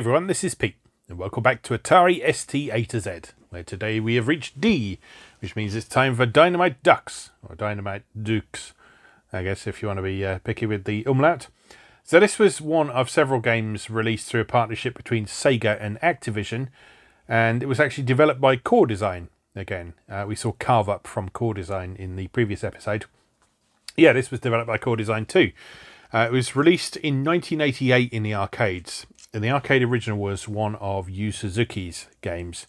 everyone, this is Pete, and welcome back to Atari ST A to Z, where today we have reached D, which means it's time for Dynamite Dux, or Dynamite Düx, I guess if you want to be uh, picky with the umlaut. So this was one of several games released through a partnership between Sega and Activision, and it was actually developed by Core Design. Again, uh, we saw Carve Up from Core Design in the previous episode. Yeah, this was developed by Core Design too. Uh, it was released in 1988 in the arcades, and the arcade original was one of Yu Suzuki's games.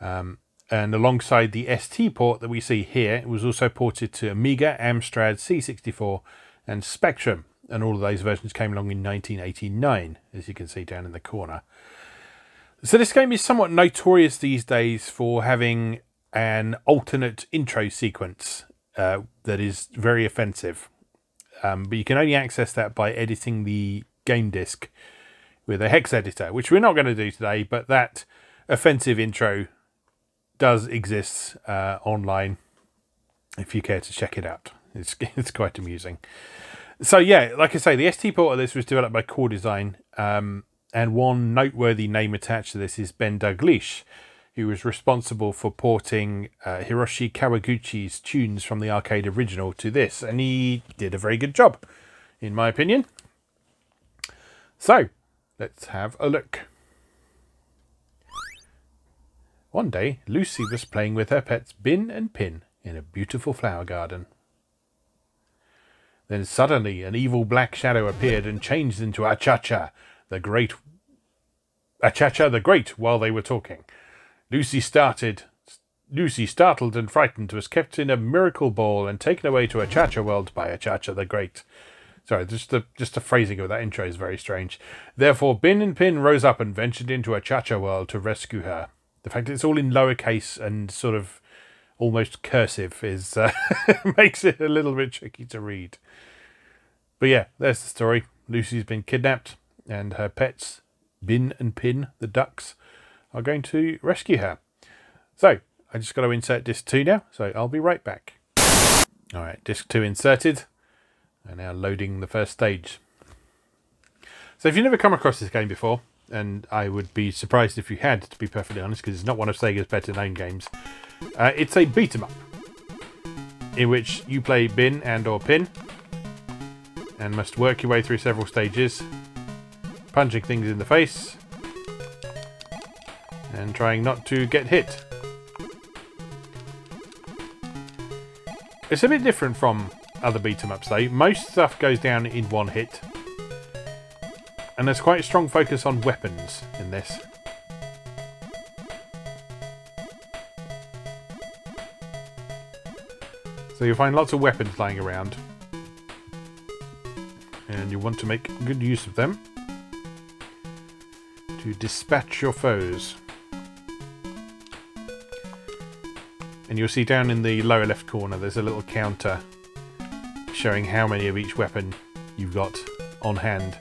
Um, and alongside the ST port that we see here, it was also ported to Amiga, Amstrad, C64, and Spectrum. And all of those versions came along in 1989, as you can see down in the corner. So this game is somewhat notorious these days for having an alternate intro sequence uh, that is very offensive. Um, but you can only access that by editing the game disc with a hex editor, which we're not going to do today, but that offensive intro does exist uh, online if you care to check it out. It's, it's quite amusing. So yeah, like I say, the ST port of this was developed by Core Design, um, and one noteworthy name attached to this is Ben Daglish, who was responsible for porting uh, Hiroshi Kawaguchi's tunes from the arcade original to this, and he did a very good job, in my opinion. So, let's have a look. One day, Lucy was playing with her pets Bin and Pin in a beautiful flower garden. Then suddenly an evil black shadow appeared and changed into Achacha, the great Achacha the Great while they were talking. Lucy started. Lucy, startled and frightened, was kept in a miracle ball and taken away to Achacha world by Achacha the Great. Sorry, just the just the phrasing of that intro is very strange. Therefore, Bin and Pin rose up and ventured into Achacha world to rescue her. The fact that it's all in lowercase and sort of almost cursive is uh, makes it a little bit tricky to read. But yeah, there's the story. Lucy's been kidnapped, and her pets, Bin and Pin, the ducks, are going to rescue her. So, I just got to insert disc 2 now, so I'll be right back. Alright, disc 2 inserted, and now loading the first stage. So if you've never come across this game before, and I would be surprised if you had, to be perfectly honest, because it's not one of Sega's better known games, uh, it's a beat 'em up, in which you play Bin and or Pin, and must work your way through several stages, punching things in the face, and trying not to get hit. It's a bit different from other beat 'em ups though. Most stuff goes down in one hit. And there's quite a strong focus on weapons in this. So you'll find lots of weapons lying around. And you want to make good use of them to dispatch your foes. And you'll see down in the lower left corner there's a little counter showing how many of each weapon you've got on hand.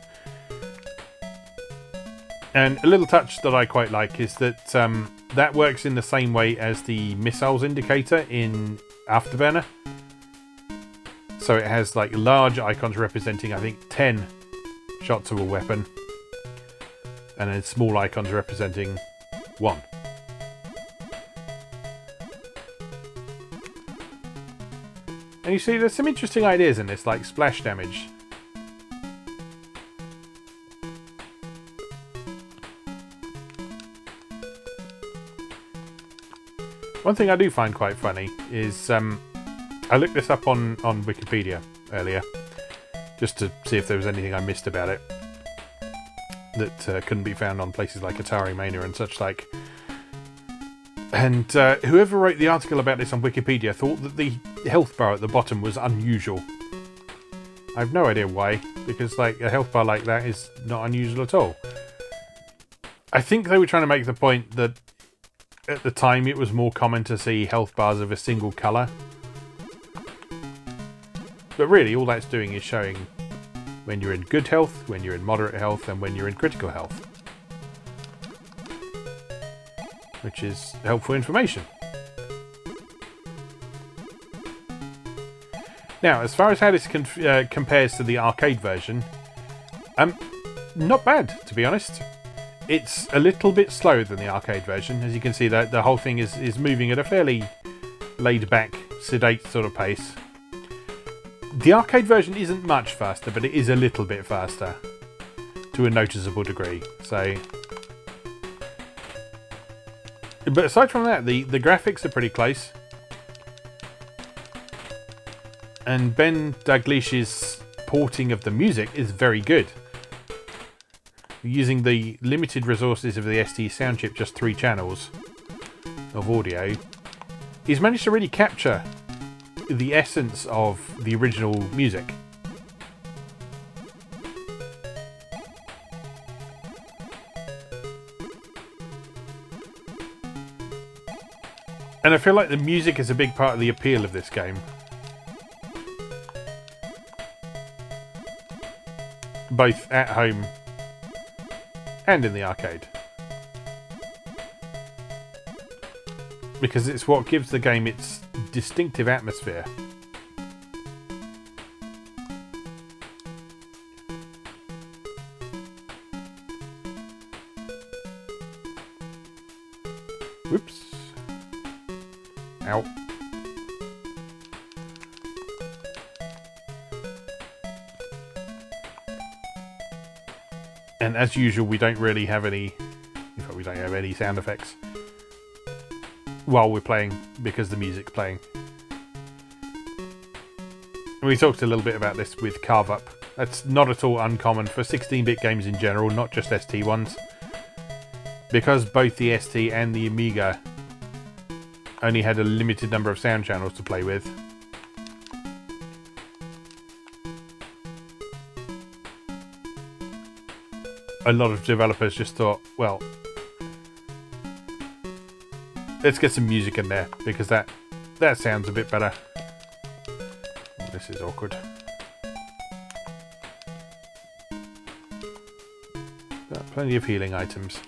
And a little touch that I quite like is that um, that works in the same way as the missiles indicator in Afterburner. So it has like large icons representing, I think, 10 shots of a weapon. And then small icons representing one. And you see, there's some interesting ideas in this, like splash damage. One thing I do find quite funny is um, I looked this up on, on Wikipedia earlier just to see if there was anything I missed about it that uh, couldn't be found on places like Atari Mania and such like. And uh, whoever wrote the article about this on Wikipedia thought that the health bar at the bottom was unusual. I have no idea why, because like a health bar like that is not unusual at all. I think they were trying to make the point that at the time it was more common to see health bars of a single colour. But really all that's doing is showing when you're in good health, when you're in moderate health, and when you're in critical health. which is helpful information. Now, as far as how this uh, compares to the arcade version, um, not bad, to be honest. it's a little bit slower than the arcade version. As you can see, that the whole thing is, is moving at a fairly laid back, sedate sort of pace. The arcade version isn't much faster, but it is a little bit faster to a noticeable degree. So, but aside from that, the the graphics are pretty close, and Ben Daglish's porting of the music is very good. Using the limited resources of the ST sound chip, just three channels of audio, he's managed to really capture the essence of the original music. And I feel like the music is a big part of the appeal of this game. Both at home and in the arcade. Because it's what gives the game its distinctive atmosphere. As usual, we don't really have any... In fact, we don't have any sound effects while we're playing because the music's playing. We talked a little bit about this with Carve Up. That's not at all uncommon for 16-bit games in general, not just ST ones. Because both the ST and the Amiga only had a limited number of sound channels to play with. A lot of developers just thought, well, let's get some music in there because that that sounds a bit better. This is awkward. Got plenty of healing items.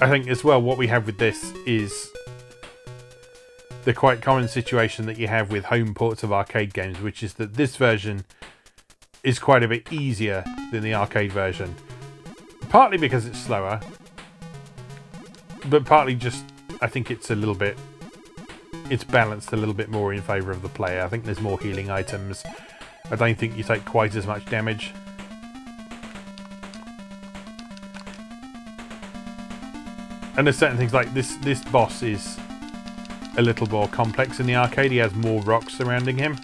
I think as well what we have with this is the quite common situation that you have with home ports of arcade games, which is that this version is quite a bit easier than the arcade version. Partly because it's slower, but partly just I think it's a little bit it's balanced a little bit more in favour of the player. I think there's more healing items. I don't think you take quite as much damage. And there's certain things like this this boss is a little more complex in the arcade. He has more rocks surrounding him.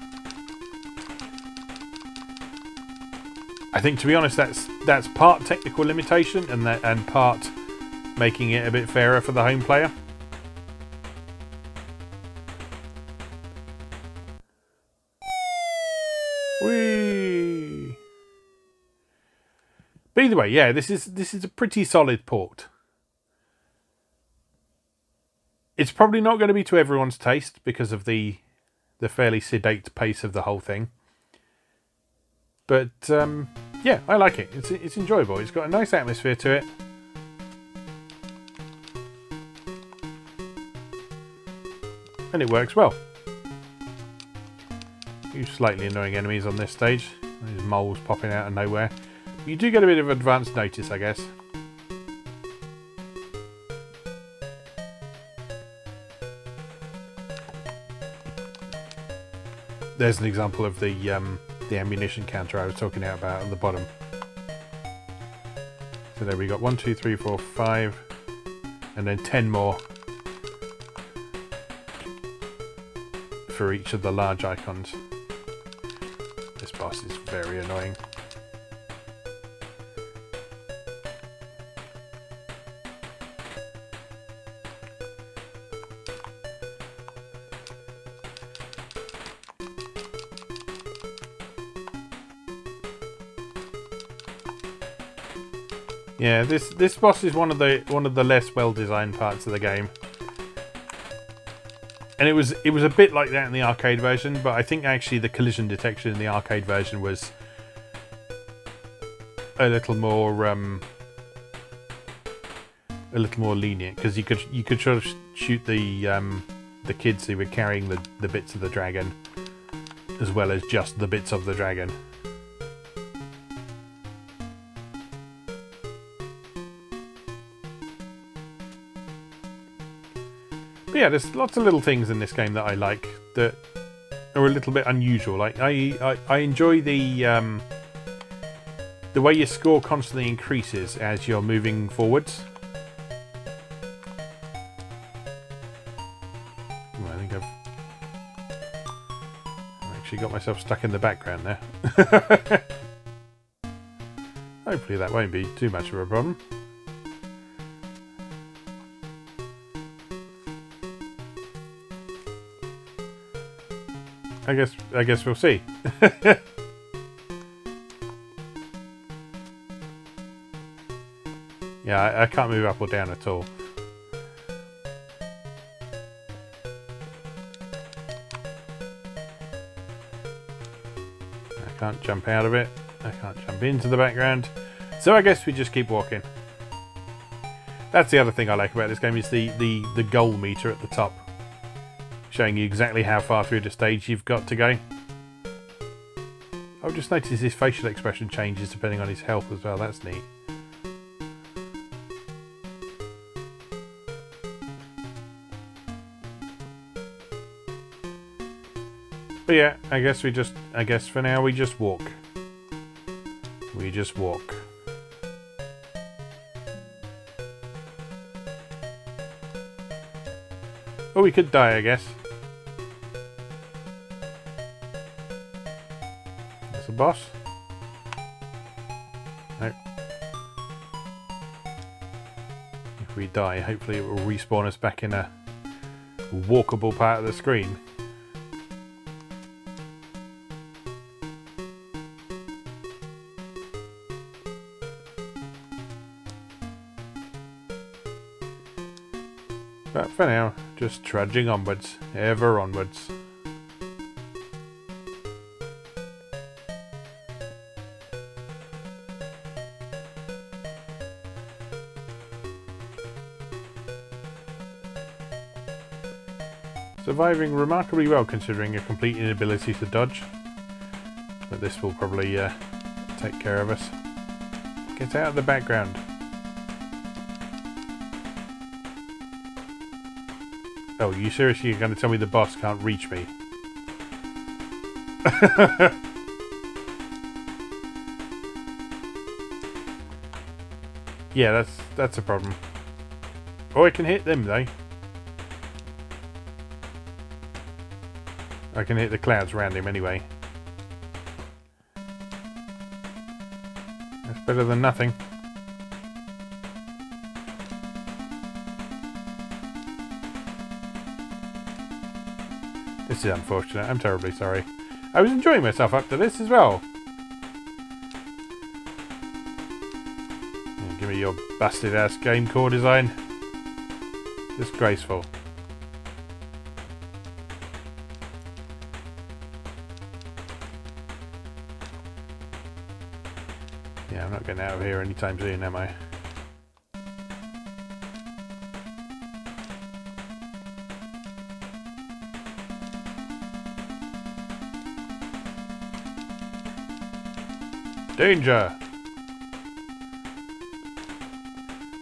I think, to be honest, that's that's part technical limitation and that and part making it a bit fairer for the home player. But either way, yeah, this is this is a pretty solid port. It's probably not going to be to everyone's taste because of the the fairly sedate pace of the whole thing. But um, yeah, I like it. It's it's enjoyable. It's got a nice atmosphere to it. And it works well. A few slightly annoying enemies on this stage. These moles popping out of nowhere. You do get a bit of advance notice, I guess. There's an example of the um, the ammunition counter I was talking about at the bottom. So there we got one, two, three, four, five, and then ten more for each of the large icons. This boss is very annoying. Yeah, this this boss is one of the one of the less well designed parts of the game. And it was it was a bit like that in the arcade version, but I think actually the collision detection in the arcade version was a little more um, a little more lenient because you could you could sort of shoot the um, the kids who were carrying the, the bits of the dragon as well as just the bits of the dragon. Yeah, there's lots of little things in this game that I like that are a little bit unusual. Like I, I, I enjoy the um, the way your score constantly increases as you're moving forwards. I think I've actually got myself stuck in the background there. Hopefully that won't be too much of a problem. I guess I guess we'll see. yeah, I, I, can't move up or down at all. I can't jump out of it. I can't jump into the background. So I guess we just keep walking. That's the other thing I like about this game is the, the, the goal meter at the top showing you exactly how far through the stage you've got to go. I've just noticed his facial expression changes depending on his health as well, that's neat. But yeah, I guess we just, I guess for now we just walk. We just walk. Oh, we could die, I guess. Boss? No. If we die, hopefully it will respawn us back in a walkable part of the screen. But for now, just trudging onwards, ever onwards. Surviving remarkably well considering a complete inability to dodge. But this will probably uh, take care of us. Get out of the background. Oh, you seriously are going to tell me the boss can't reach me? yeah, that's that's a problem. Oh, I can hit them though. I can hit the clouds around him anyway. That's better than nothing. This is unfortunate. I'm terribly sorry. I was enjoying myself up to this as well. Give me your busted ass game core design. Disgraceful. Anytime soon, am I? Danger!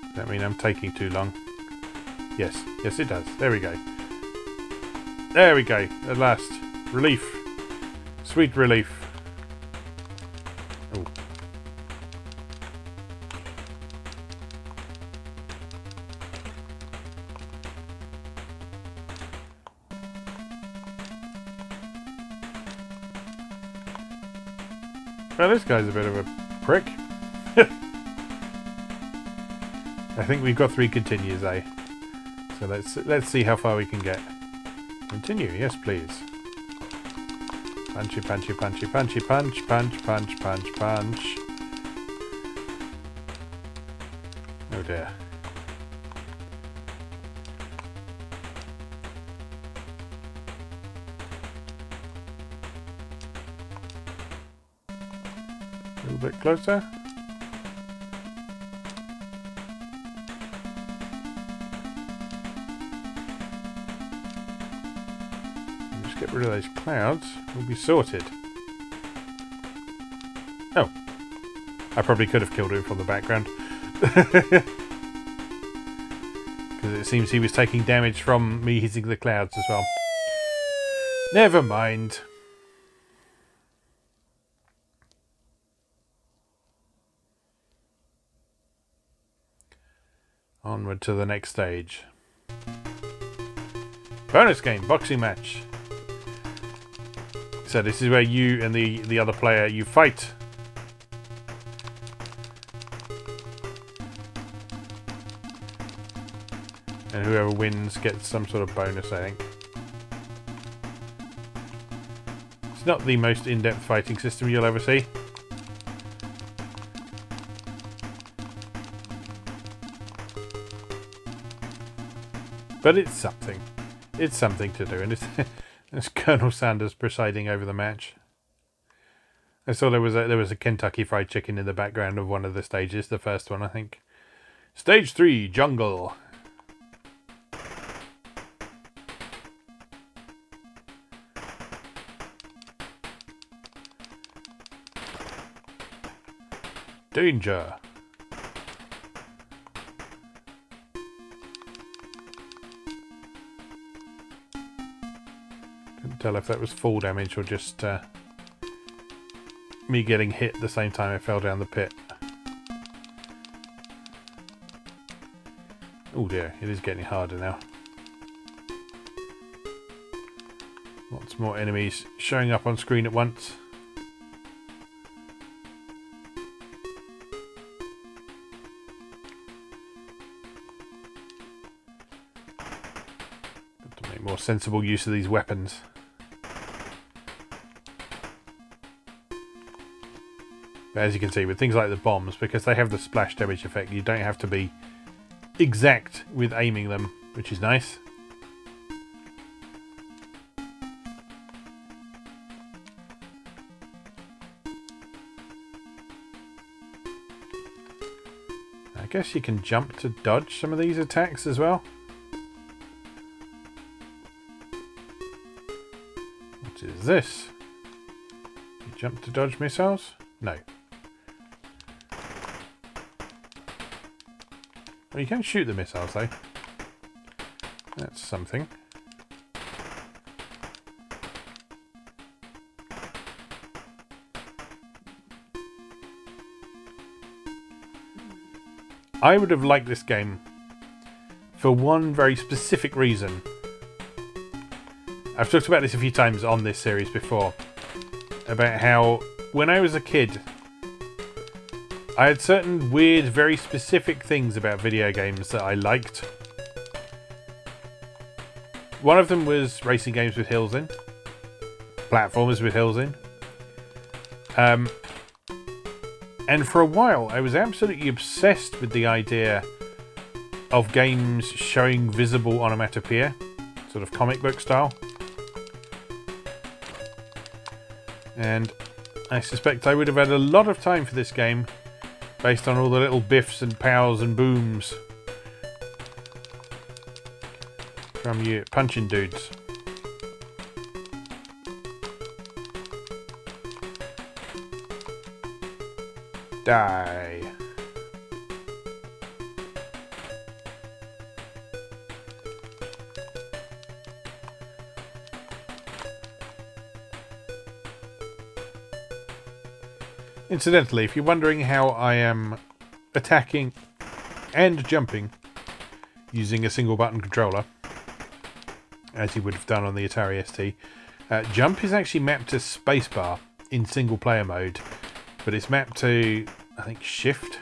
Does that mean I'm taking too long? Yes, yes it does. There we go. There we go, at last. Relief. Sweet relief. This guy's a bit of a prick. I think we've got three continues, eh? So let's let's see how far we can get. Continue, yes please. Punchy, punchy, punchy, punchy, punch, punch, punch, punch, punch. Oh dear. Bit closer. Just get rid of those clouds, we'll be sorted. Oh. I probably could have killed him from the background. Because it seems he was taking damage from me hitting the clouds as well. Never mind. To the next stage. Bonus game, boxing match. So this is where you and the, the other player, you fight. And whoever wins gets some sort of bonus, I think. It's not the most in-depth fighting system you'll ever see. But it's something. It's something to do, and it's, it's Colonel Sanders presiding over the match. I saw there was a there was a Kentucky Fried Chicken in the background of one of the stages, the first one, I think. Stage three, jungle. Danger. Tell if that was full damage or just uh, me getting hit the same time I fell down the pit. Oh dear, it is getting harder now. Lots more enemies showing up on screen at once. Sensible use of these weapons. But as you can see, with things like the bombs, because they have the splash damage effect, you don't have to be exact with aiming them, which is nice. I guess you can jump to dodge some of these attacks as well. What is this? You jump to dodge missiles? No. Well, you can shoot the missiles, though. That's something. I would have liked this game for one very specific reason. I've talked about this a few times on this series before. About how, when I was a kid, I had certain weird, very specific things about video games that I liked. One of them was racing games with hills in. Platformers with hills in. Um, and for a while, I was absolutely obsessed with the idea of games showing visible onomatopoeia, sort of comic book style. And I suspect I would have had a lot of time for this game based on all the little biffs and pows and booms from you punching dudes. Die. Incidentally, if you're wondering how I am attacking and jumping using a single button controller, as you would have done on the Atari ST, uh, jump is actually mapped to spacebar in single player mode, but it's mapped to, I think, shift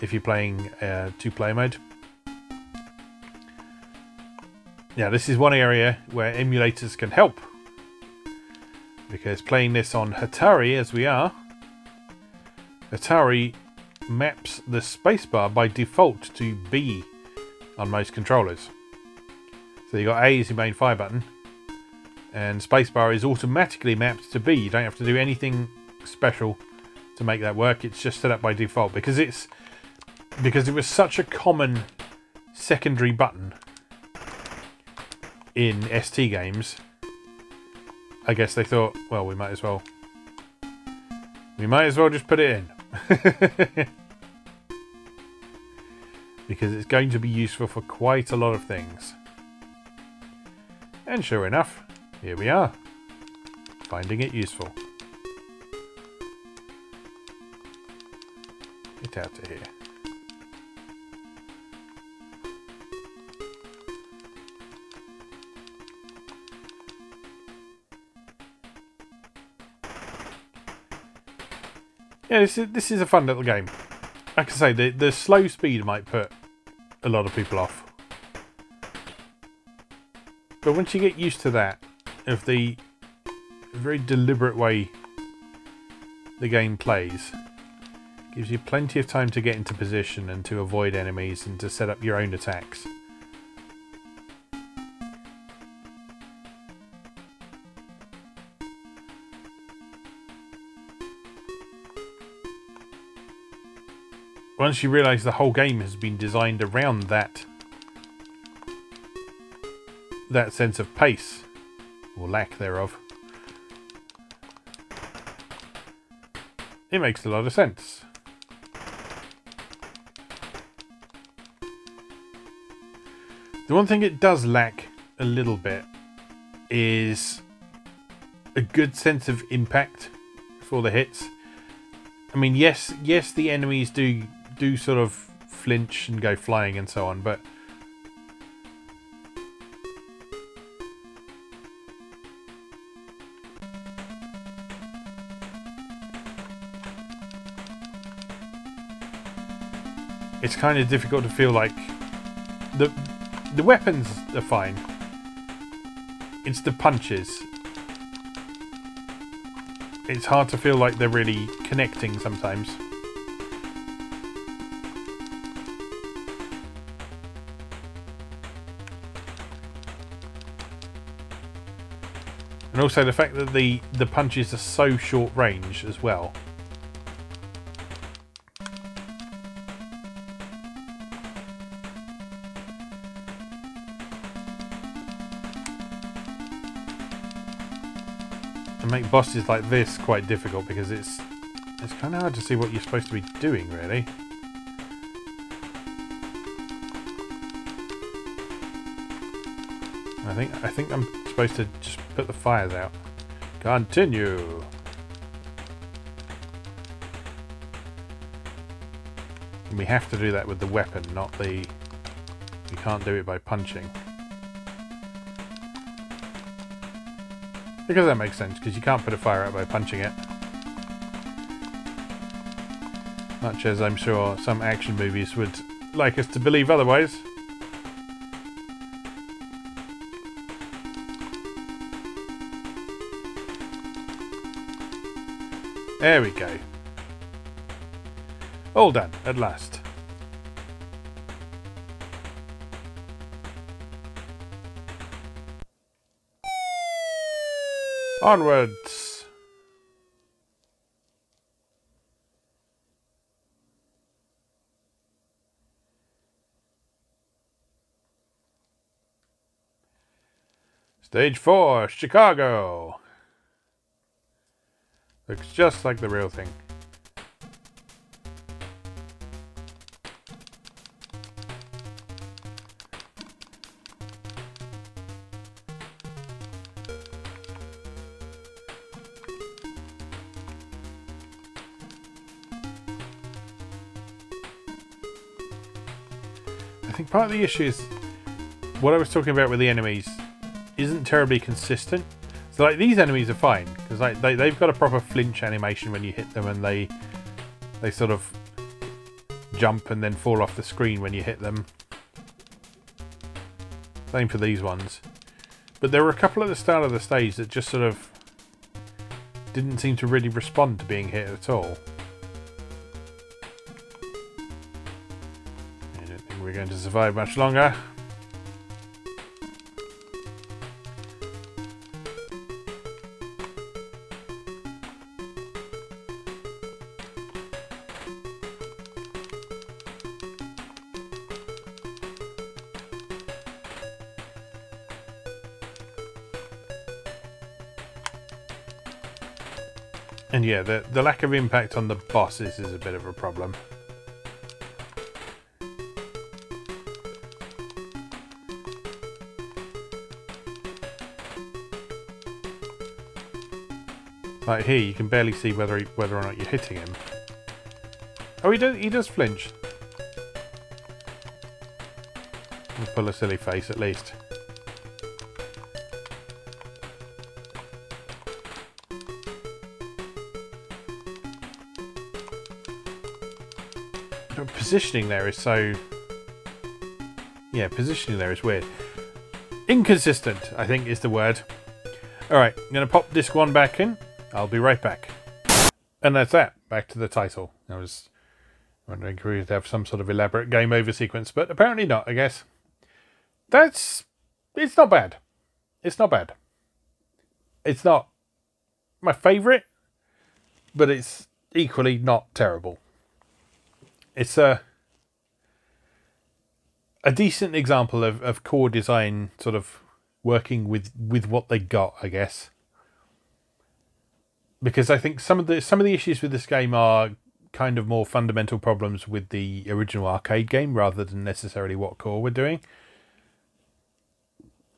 if you're playing uh, two player mode. Now, this is one area where emulators can help because playing this on Hatari as we are, Hatari maps the spacebar by default to B on most controllers. So you got A as your main fire button, and spacebar is automatically mapped to B. You don't have to do anything special to make that work. It's just set up by default because it's because it was such a common secondary button in ST games. I guess they thought, well, we might as well we might as well just put it in. because it's going to be useful for quite a lot of things. And sure enough, here we are, finding it useful. Get out of here. Yeah, this is this is a fun little game. Like I say, the the slow speed might put a lot of people off. But once you get used to that, of the very deliberate way the game plays, gives you plenty of time to get into position and to avoid enemies and to set up your own attacks. Once you realise the whole game has been designed around that that sense of pace or lack thereof it makes a lot of sense. The one thing it does lack a little bit is a good sense of impact for the hits. I mean yes yes the enemies do do sort of flinch and go flying and so on, but it's kind of difficult to feel like the the weapons are fine. It's the punches. It's hard to feel like they're really connecting sometimes. And also the fact that the, the punches are so short range as well. And make bosses like this quite difficult because it's it's kind of hard to see what you're supposed to be doing really. I think I think I'm supposed to just put the fires out. Continue. And we have to do that with the weapon, not the... We can't do it by punching. Because that makes sense, because you can't put a fire out by punching it. Much as I'm sure some action movies would like us to believe otherwise. There we go. All done, at last. Onwards! Stage 4, Chicago! Looks just like the real thing. I think part of the issue is what I was talking about with the enemies isn't terribly consistent. So like these enemies are fine because like they they've got a proper flinch animation when you hit them, and they they sort of jump and then fall off the screen when you hit them. Same for these ones. But there were a couple at the start of the stage that just sort of didn't seem to really respond to being hit at all. I don't think we're going to survive much longer. And yeah, the, the lack of impact on the bosses is a bit of a problem. Like here, you can barely see whether he, whether or not you're hitting him. Oh, he does he does flinch. He'll pull a silly face at least. Positioning there is so... Yeah, positioning there is weird. Inconsistent, I think is the word. Alright, I'm going to pop disc one back in. I'll be right back. And that's that. Back to the title. I was wondering if we'd have some sort of elaborate game over sequence, but apparently not, I guess. That's... It's not bad. It's not bad. It's not my favourite, but it's equally not terrible it's a a decent example of, of core design sort of working with with what they got, I guess. Because I think some of the some of the issues with this game are kind of more fundamental problems with the original arcade game rather than necessarily what core were doing.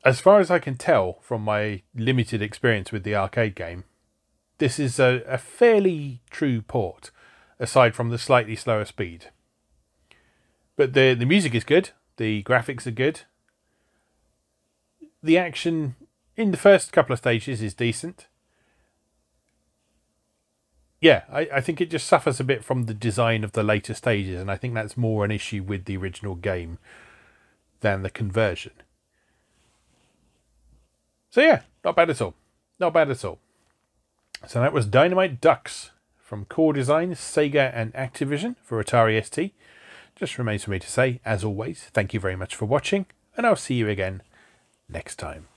As far as I can tell from my limited experience with the arcade game, this is a, a fairly true port aside from the slightly slower speed. But the the music is good, the graphics are good. The action in the first couple of stages is decent. Yeah, I, I think it just suffers a bit from the design of the later stages, and I think that's more an issue with the original game than the conversion. So yeah, not bad at all. Not bad at all. So that was Dynamite Dux from Core Design, Sega and Activision for Atari ST. Just remains for me to say, as always, thank you very much for watching, and I'll see you again next time.